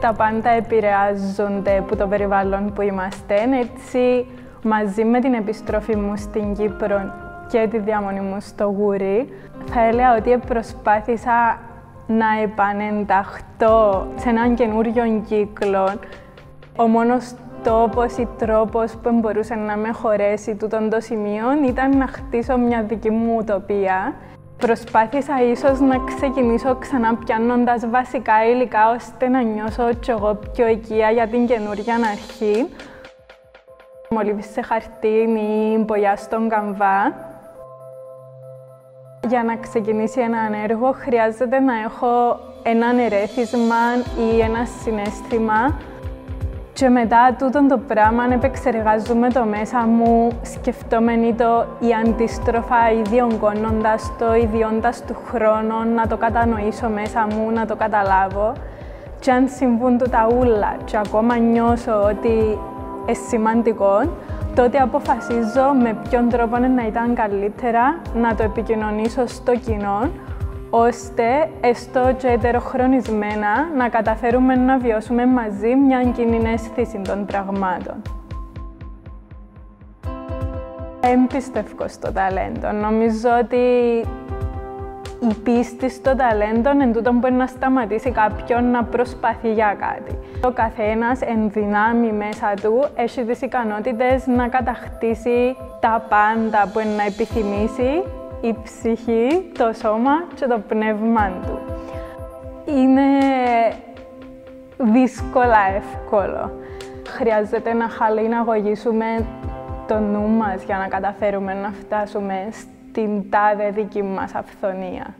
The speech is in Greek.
τα πάντα επηρεάζονται από το περιβάλλον που είμαστε. Έτσι, μαζί με την επιστροφή μου στην Κύπρο και τη διαμονή μου στο Γούρι, θα έλεγα ότι προσπάθησα να επανενταχτώ σε έναν καινούριο κύκλο. Ο μόνος τόπος ή τρόπος που μπορούσε να με χωρέσει τούτον το σημείο ήταν να χτίσω μια δική μου ουτοπία. Προσπάθησα ίσως να ξεκινήσω ξανά πιάνοντας βασικά υλικά ώστε να νιώσω κι εγώ πιο οικία για την καινούργια αρχή. Μολύβι σε χαρτί ή μπογιά στον καμβά. Για να ξεκινήσει ένα έργο χρειάζεται να έχω έναν ερέθισμα ή ένα συνέστημα και μετά τούτον το πράγμα επεξεργάζομαι το μέσα μου, σκεφτόμενοι το ή αντίστροφα, ή διονγκώνοντας το, ή διώντας του χρόνου, να το κατανοήσω μέσα μου, να το καταλάβω. Και αν συμβούν του τα ούλα και ακόμα νιώσω ότι είναι σημαντικό, τότε αποφασίζω με ποιον τρόπο να ήταν καλύτερα να το επικοινωνήσω στο κοινό, ώστε έστω και ετεροχρονισμένα να καταφέρουμε να βιώσουμε μαζί μια κοινή αίσθηση των πραγμάτων. Εμπιστεύω στο ταλέντο. Νομίζω ότι η πίστη στο ταλέντο είναι τούτο που να σταματήσει κάποιον να προσπαθεί για κάτι. Ο καθένας εν δυνάμει μέσα του έχει τις ικανότητες να κατακτήσει τα πάντα που είναι να επιθυμήσει η ψυχή, το σώμα και το πνεύμα του. Είναι δύσκολα εύκολο. Χρειάζεται να χαλιναγωγήσουμε το νου μας για να καταφέρουμε να φτάσουμε στην τάδε δική μας αυθονία.